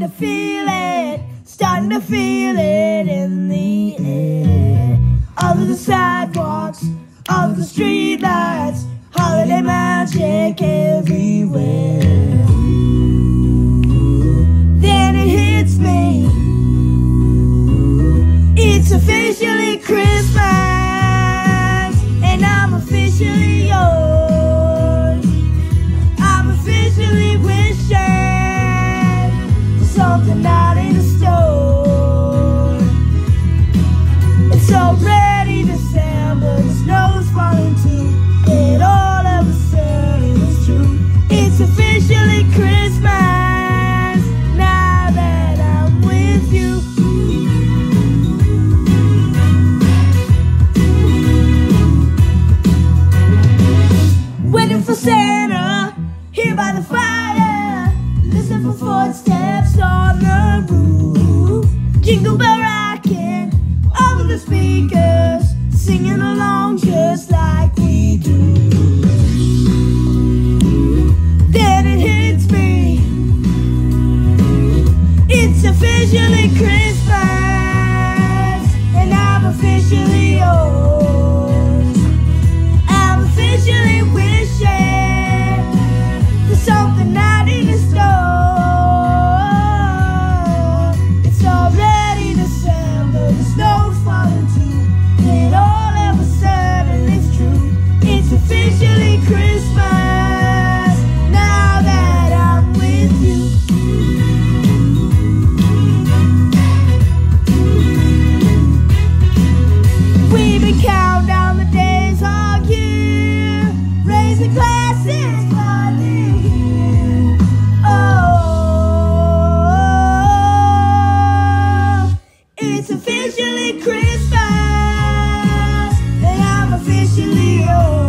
starting to feel it, starting to feel it in the air. All of the sidewalks, all of the streetlights, holiday magic everywhere. Then it hits me, it's officially Christmas, and I'm officially. It's officially Christmas now that I'm with you. Waiting for Santa here by the fire. Listen for footsteps on the roof. Jingle bell rocking over the speakers, singing along just like for something yours.